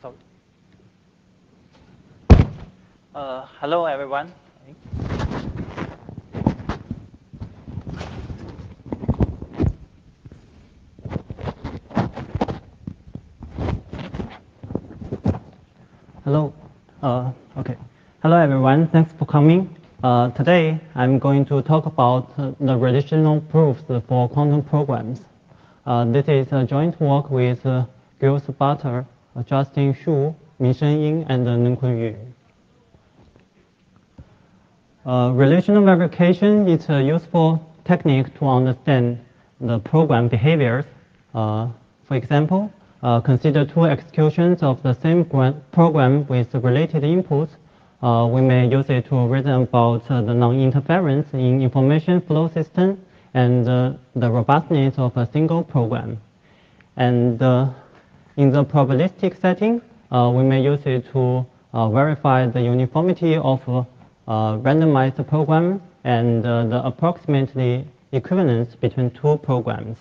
sorry. Uh, hello, everyone. Hello. Uh, okay. Hello, everyone. Thanks for coming. Uh, today, I'm going to talk about uh, the relational proofs for quantum programs. Uh, this is a joint work with uh, Gilles Barthe, uh, Justin Hsu, Mingsheng Ying, and uh, Nengkun Yu. Uh, relational verification is a useful technique to understand the program behaviors. Uh, for example, uh, consider two executions of the same program with related inputs uh, we may use it to reason about uh, the non-interference in information flow system and the robustness of a single program. And in the probabilistic setting, uh, we may use it to uh, verify the uniformity of a randomized program and the approximately equivalence between two programs.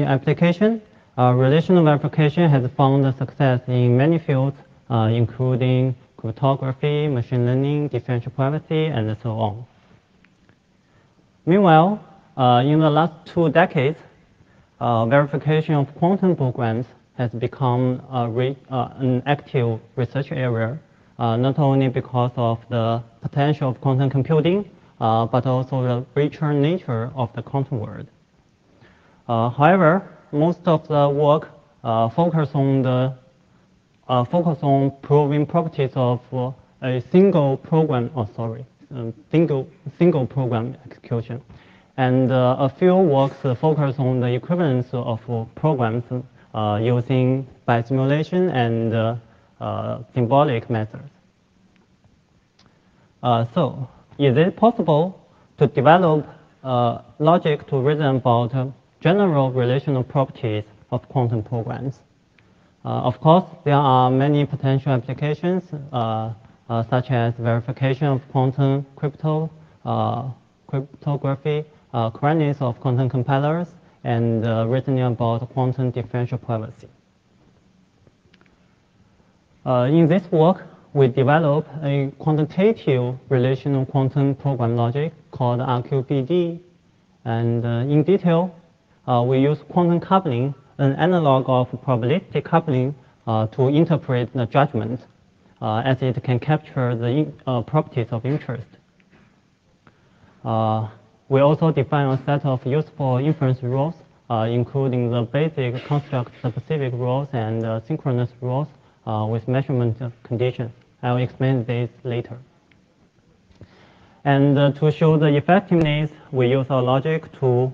in application, relational verification has found success in many fields uh, including cryptography, machine learning, differential privacy, and so on. Meanwhile, uh, in the last two decades, uh, verification of quantum programs has become re uh, an active research area, uh, not only because of the potential of quantum computing, uh, but also the richer nature of the quantum world. however, most of the work focus on the uh, focus on proving properties of uh, a single program, oh sorry, um, single, single program execution. And uh, a few works focus on the equivalence of programs uh, using bisimulation and uh, uh, symbolic methods. so, is it possible to develop logic to reason about general relational properties of quantum programs? Uh, of course, there are many potential applications, uh, uh, such as verification of quantum crypto, cryptography, correctness of quantum compilers, and reasoning about quantum differential privacy. in this work, we develop a quantitative relational quantum program logic called RQPD. And uh, in detail, uh, we use quantum coupling an analog of probabilistic coupling uh, to interpret the judgment uh, as it can capture the uh, properties of interest. Uh, we also define a set of useful inference rules, uh, including the basic construct-specific rules and uh, synchronous rules with measurement conditions. I will explain this later. And to show the effectiveness, we use our logic to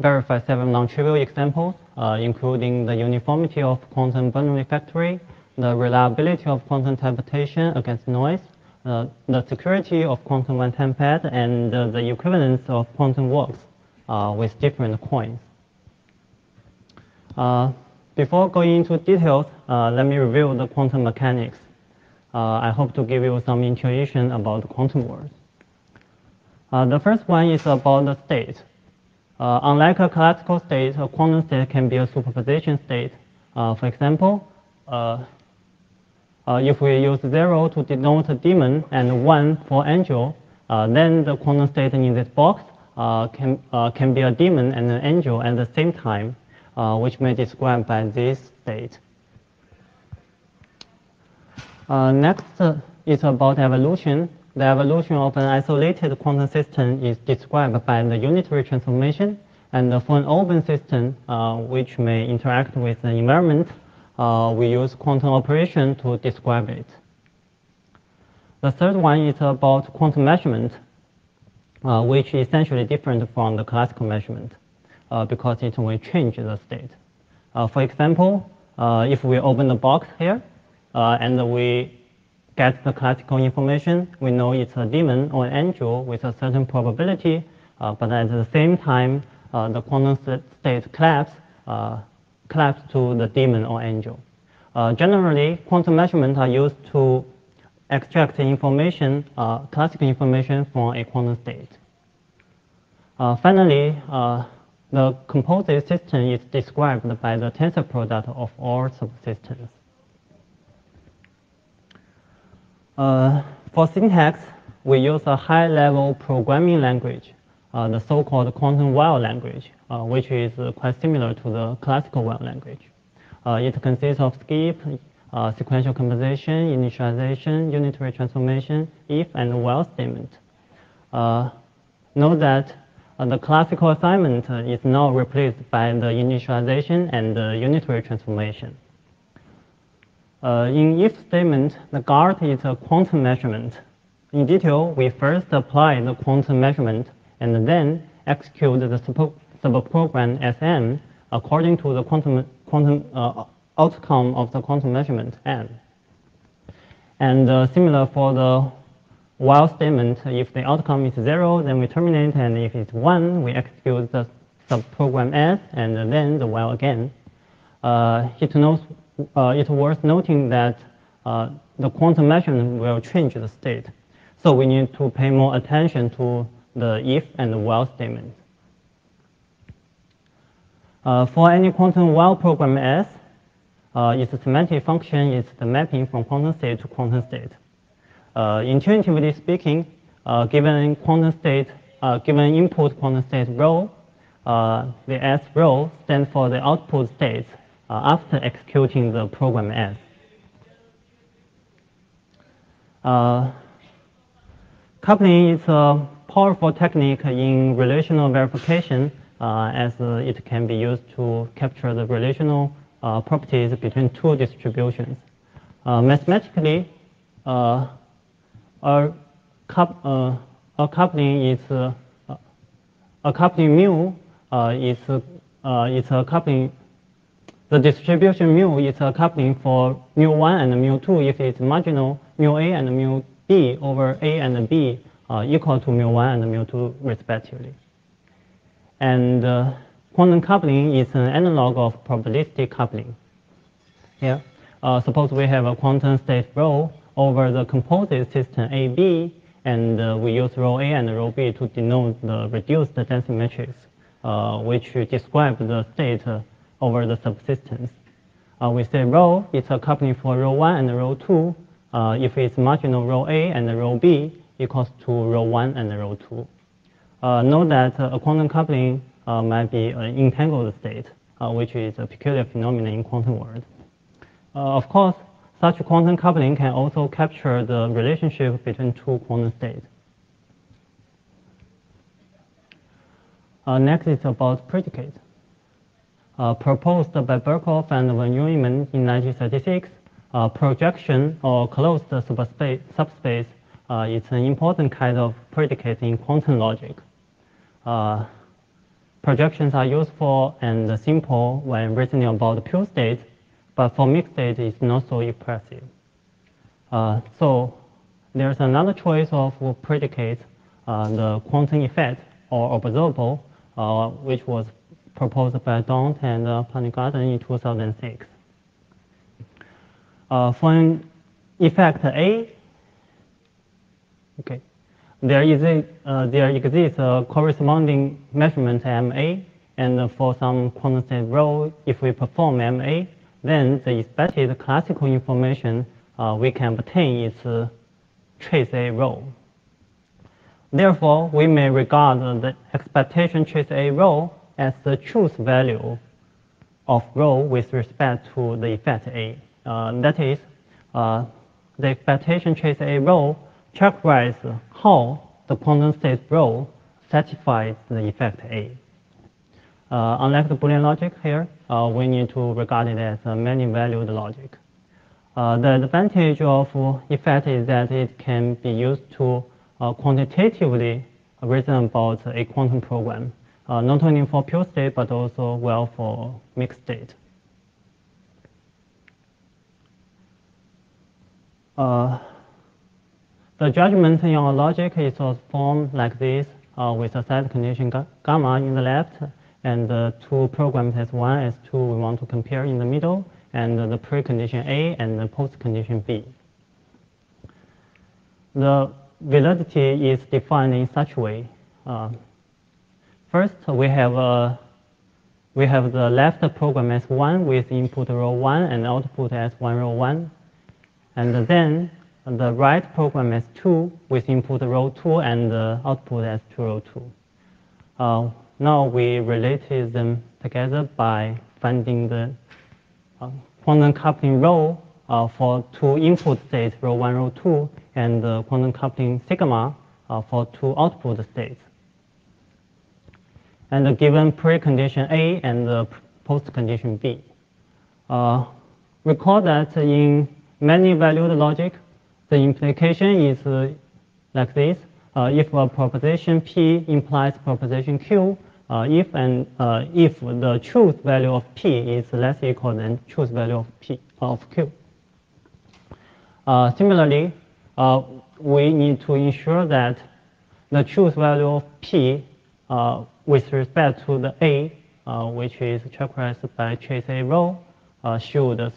verify several non-trivial examples uh, including the uniformity of quantum Bernoulli factory, the reliability of quantum interpretation against noise, uh, the security of quantum one-time pad, and uh, the equivalence of quantum uh, with different coins. Uh, before going into details, uh, let me review the quantum mechanics. I hope to give you some intuition about the quantum world. the first one is about the state. Uh, unlike a classical state, a quantum state can be a superposition state. Uh, for example, uh, uh if we use 0 to denote a daemon and 1 for angel, uh, then the quantum state in this box uh, can, can be a daemon and an angel at the same time, which may be described by this state. next is about evolution the evolution of an isolated quantum system is described by the unitary transformation. And for an open system, uh, which may interact with the environment, uh, we use quantum operation to describe it. The third one is about quantum measurement, uh, which is essentially different from the classical measurement uh, because it will change the state. Uh, for example, uh, if we open the box here and we get the classical information, we know it's a demon or an angel with a certain probability, uh, but at the same time, uh, the quantum state collapse, uh, collapse to the daemon or angel. Uh, generally, quantum measurements are used to extract information, uh, classical information from a quantum state. Uh, finally, the composite system is described by the tensor product of all subsystems. Uh, for syntax, we use a high-level programming language, uh, the so-called quantum while language, uh, which is quite similar to the classical while language. Uh, it consists of skip, uh, sequential composition, initialization, unitary transformation, if, and while statement. Uh, note that uh, the classical assignment uh, is now replaced by the initialization and the unitary transformation. Uh, in if statement, the guard is a quantum measurement. In detail, we first apply the quantum measurement and then execute the subprogram Sm according to the quantum, quantum uh, outcome of the quantum measurement n. And uh, similar for the while statement, if the outcome is zero, then we terminate, and if it's one, we execute the subprogram s, and then the while again. Uh, it, knows, uh, it's worth noting that uh, the quantum measurement will change the state. So we need to pay more attention to the if and the while statement. Uh, for any quantum while program S, uh, its semantic function is the mapping from quantum state to quantum state. Uh, intuitively speaking, uh, given quantum state, uh, given input quantum state rho, the S rho stands for the output state after executing the program S. coupling is a powerful technique in relational verification uh, as uh, it can be used to capture the relational uh, properties between two distributions. mathematically, a, a coupling is uh, a coupling mu uh, is uh, is a coupling. The distribution mu is a coupling for mu one and mu two if it's marginal mu a and mu b over a and b equal to mu one and mu two respectively. And uh, quantum coupling is an analog of probabilistic coupling. Here, suppose we have a quantum state rho over the composite system AB, and uh, we use rho A and rho B to denote the reduced density matrix, uh, which describe the state uh, over the subsystems. Uh, we say rho is a coupling for rho 1 and rho 2 uh, if it's marginal rho A and rho B equals to rho 1 and rho 2. Uh, note that a quantum coupling might be an entangled state, which is a peculiar phenomenon in quantum world. of course, such quantum coupling can also capture the relationship between two quantum states. Uh, next is about predicate. Uh, proposed by Birkhoff and von Neumann in 1936, uh, projection or closed subspace, subspace uh, is an important kind of predicate in quantum logic. Uh, projections are useful and simple when reasoning about pure states, but for mixed state, it's not so impressive. Uh, so there's another choice of predicate, the quantum effect or observable, which was proposed by D'Hondt and uh, Panangaden in 2006. Uh, for an effect A, okay, there, is a, uh, there exists a corresponding measurement MA, and for some quantum state rho, if we perform MA, then the expected classical information uh, we can obtain is uh, trace A rho. Therefore, we may regard the expectation trace A rho as the truth value of rho with respect to the effect A. Uh, that is, uh, the expectation trace A rho characterizes how the quantum state rho satisfies the effect A. Uh, unlike the Boolean logic here, uh, we need to regard it as a many-valued logic. Uh, the advantage of effect is that it can be used to quantitatively reason about a quantum program, not only for pure state, but also well for mixed state. Uh, the judgment in our logic is formed like this uh, with a set condition gamma in the left and the two programs S1, S2 we want to compare in the middle, and the precondition A and the postcondition B. The validity is defined in such way. Uh, first, we have a we have the left program as 1 with input rho 1 and output as 1 rho 1. And then the right program as 2 with input rho 2 and output as 2 rho 2. Uh, now we related them together by finding the uh, quantum coupling rho uh, for two input states, rho 1, rho 2, and the quantum coupling sigma uh, for two output states. And the given precondition A and the postcondition B. Uh, recall that in many valued logic, the implication is like this. Uh, if a proposition P implies proposition Q, uh, if and uh, if the truth value of P is less equal than truth value of P of Q. Uh, similarly, uh, we need to ensure that the truth value of P with respect to the A, which is characterized by trace A rho, should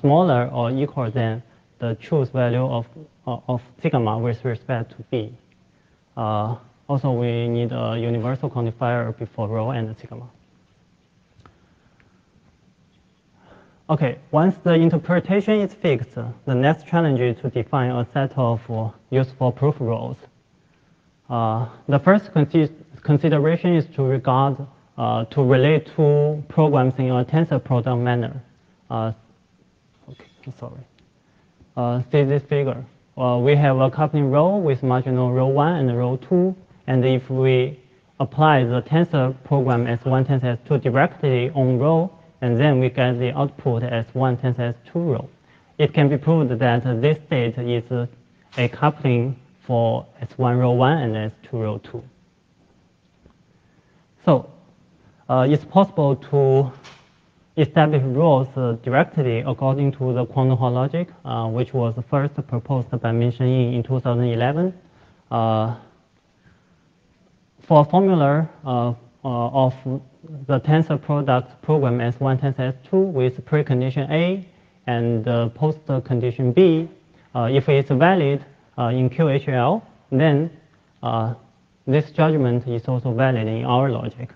smaller or equal than the truth value of, of sigma with respect to B. also, we need a universal quantifier before rho and sigma. Okay, once the interpretation is fixed, the next challenge is to define a set of useful proof rules. Uh, the first consideration is to regard, uh, to relate two programs in a tensor product manner. Uh, okay, sorry. Uh, see this figure. we have a coupling rho with marginal rho 1 and rho 2, and if we apply the tensor program as 1 tensor S2 directly on rho, and then we get the output as 1 times as 2 rho. It can be proved that this state is a coupling for S1 rho 1 and S2 rho 2. So uh, it's possible to establish rules uh, directly according to the quantum logic, uh, which was first proposed by Mingsheng Ying in 2011. Uh, for a formula uh, uh, of the tensor product program as one tensor S2 with precondition A and uh, post condition B, uh, if it's valid in QHL, then this judgment is also valid in our logic.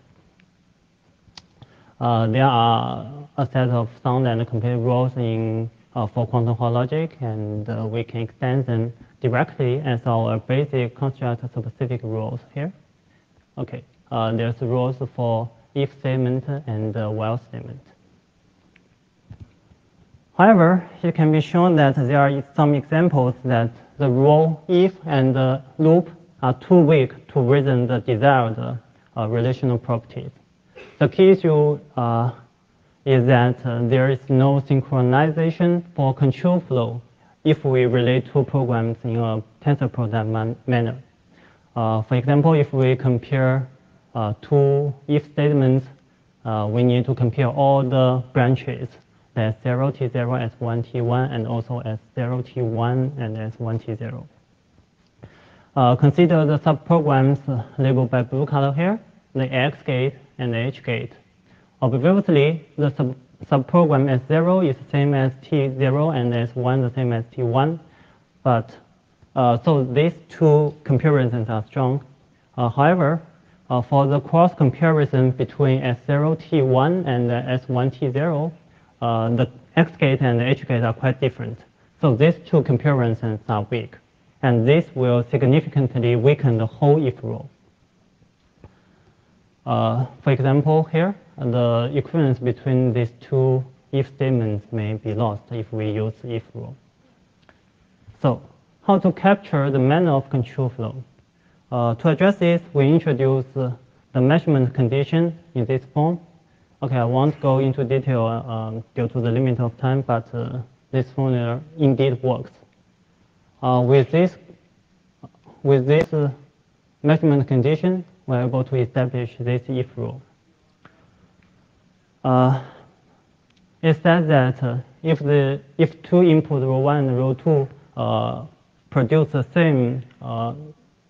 Uh, there are a set of sound and complete rules in uh, for quantum Hoare logic, and uh, we can extend them directly as our basic construct specific rules here. Okay there's rules for if statement and while statement. However, it can be shown that there are some examples that the rule if and the loop are too weak to reason the desired relational properties. The key issue uh, is that uh, there is no synchronization for control flow if we relate two programs in a tensor product man manner. Uh, for example, if we compare uh, two if statements, we need to compare all the branches as 0, T0, as 1, T1, and also as 0, T1, and as 1, T0. Uh, consider the subprograms labeled by blue color here, the X gate and the H gate. Obviously, the sub subprogram S0 is the same as T0 and S1 the same as T1. But uh, so these two comparisons are strong. Uh, however, uh, for the cross comparison between S0T1 and S1T0, uh, the X gate and the H gate are quite different. So these two comparisons are weak. And this will significantly weaken the whole if rule. Uh, for example, here, the equivalence between these two if statements may be lost if we use if rule. So how to capture the manner of control flow? Uh, to address this, we introduce uh, the measurement condition in this form. Okay, I won't go into detail um, due to the limit of time, but uh, this formula indeed works. with this, with this measurement condition, we're able to establish this if rule. Uh, it says that uh, if the if two input rho one and rho two uh, produce the same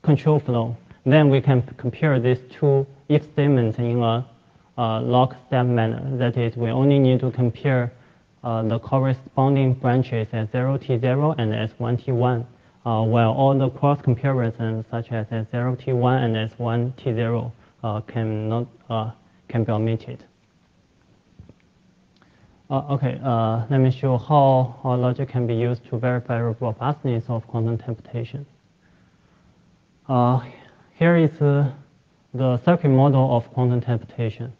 control flow. Then we can compare these two if statements in a uh, lockstep manner. That is, we only need to compare uh, the corresponding branches at 0T0 and S1T1, uh, while all the cross comparisons such as S0T1 and S1T0 uh, cannot, uh, can be omitted. Uh, okay, uh, let me show how our logic can be used to verify robustness of quantum teleportation. Uh, here is uh, the circuit model of quantum teleportation.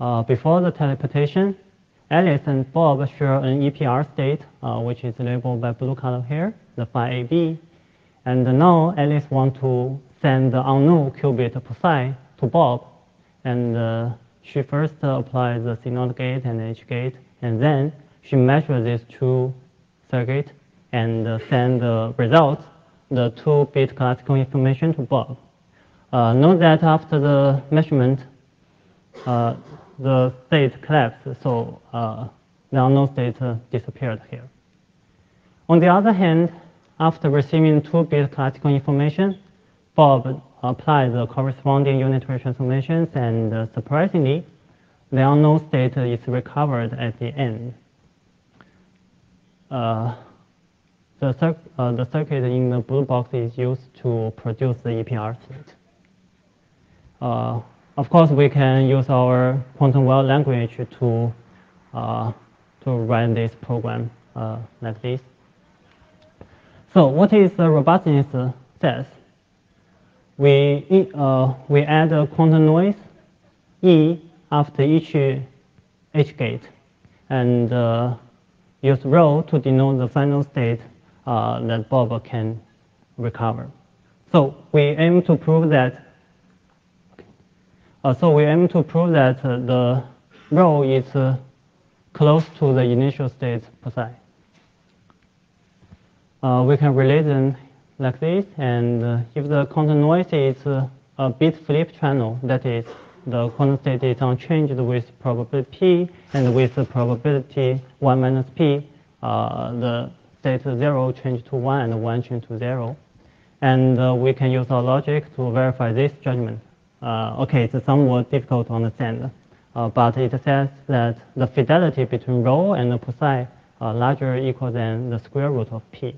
Uh, before the teleportation, Alice and Bob share an EPR state, uh, which is labeled by blue color here, the phi AB. And now Alice wants to send the unknown qubit psi to Bob. And she first applies the CNOT gate and H gate, and then she measures these two circuits and uh, send the results, the two-bit classical information to Bob. Uh, note that after the measurement, uh, the state collapsed, so uh, the unknown state disappeared here. On the other hand, after receiving two-bit classical information, Bob apply the corresponding unitary transformations, and uh, surprisingly, the unknown state is recovered at the end. Uh, the, cir uh, the, circuit in the blue box is used to produce the EPR state. Uh, of course, we can use our quantum while language to, uh, to write this program uh, like this. So what is the robustness test? we, uh, we add a quantum noise E after each H gate and uh, use rho to denote the final state uh, that Bob can recover. So we aim to prove that so we aim to prove that uh, the rho is uh, close to the initial state psi. Uh, we can relate them like this. And uh, if the quantum noise is uh, a bit flip channel, that is, the quantum state is unchanged with probability p and with the probability 1 minus p, uh, the state 0 change to 1 and 1 change to 0. And uh, we can use our logic to verify this judgment. Uh, okay, it's somewhat difficult to understand, uh, but it says that the fidelity between rho and the psi are larger equal than the square root of p.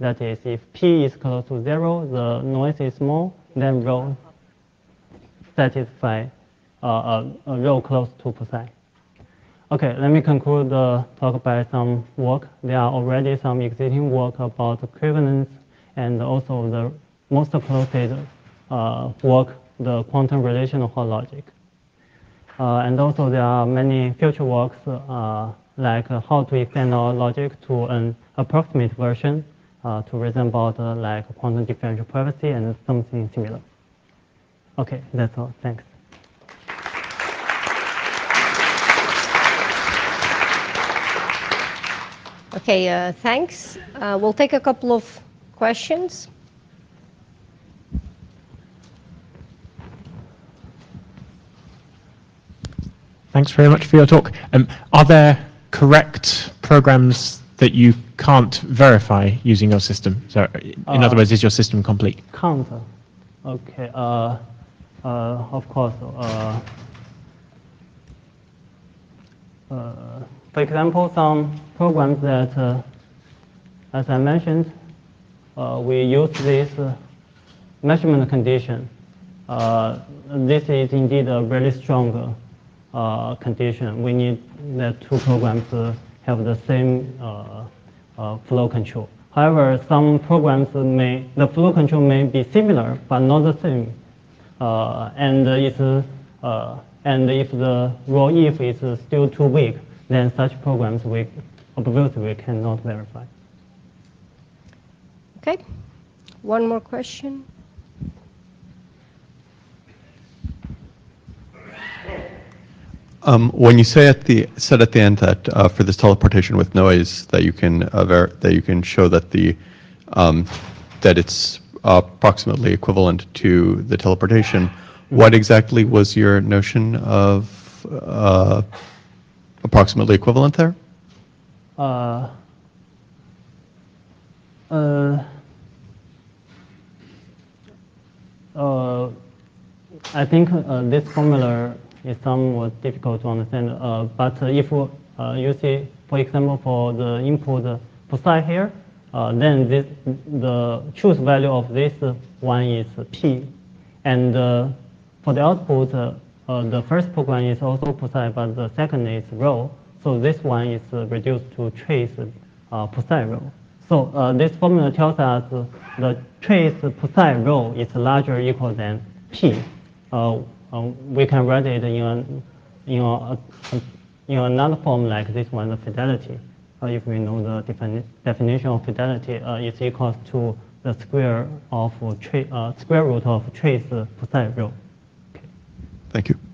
That is, if p is close to zero, the noise is small, then rho satisfy uh, a, a rho close to psi. Okay, let me conclude the talk by some work. There are already some existing work about equivalence and also the most closest uh, work, the quantum relational logic. Uh, and also there are many future works uh, like how to extend our logic to an approximate version uh, to resemble the like quantum differential privacy and something similar. Okay, that's all. Thanks. Okay, uh, thanks. Uh, we'll take a couple of questions. Thanks very much for your talk. Um, are there correct programs that you can't verify using your system? So, in uh, other words, is your system complete? Can't. Okay. Uh, uh, of course. Uh, uh, for example, some programs that, uh, as I mentioned, we use this measurement condition. this is indeed a very strong condition. We need that two programs have the same uh, uh, flow control. However, some programs may, the flow control may be similar, but not the same. Uh, and, it's, and if the raw if is still too weak, then such programs we obviously cannot verify. Okay, one more question. Um, when you say at the said at the end that uh, for this teleportation with noise that you can uh, that you can show that the um, that it's approximately equivalent to the teleportation, what exactly was your notion of uh, approximately equivalent there? Uh, uh, uh, I think uh, this formula is somewhat difficult to understand. Uh, but if uh, you see, for example, for the input psi here, uh, then this, the truth value of this one is p. And for the output, the first program is also psi, but the second is rho. So this one is reduced to trace uh, precise rho. So uh, this formula tells us the trace psi rho is larger or equal than p. Uh, uh, we can write it in a, in a, in another form like this one, the fidelity. Uh, if we know the defini definition of fidelity, uh, it's equal to the square of uh, square root of trace precise rho. Thank you.